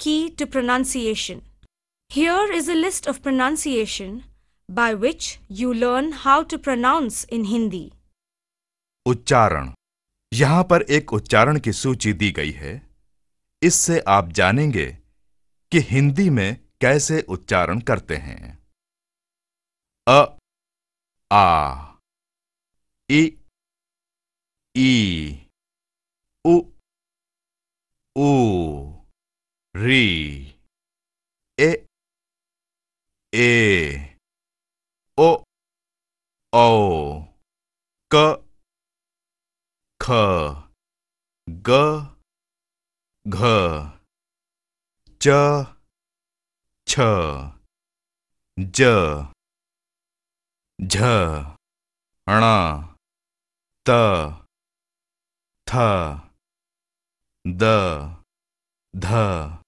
Key to Pronunciation. Here is a list of pronunciation by which you learn how to pronounce in Hindi. उच्चारण यहाँ पर एक उच्चारण की सूची दी गई है इससे आप जानेंगे कि हिंदी में कैसे उच्चारण करते हैं अ आ इ ई री। ए ए, ओ, औ, क, ख, ग, घ, च, छ, ज, झ, ण, त, थ, द, ध।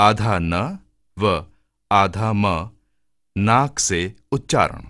आधा न व आधा म नाक से उच्चारण।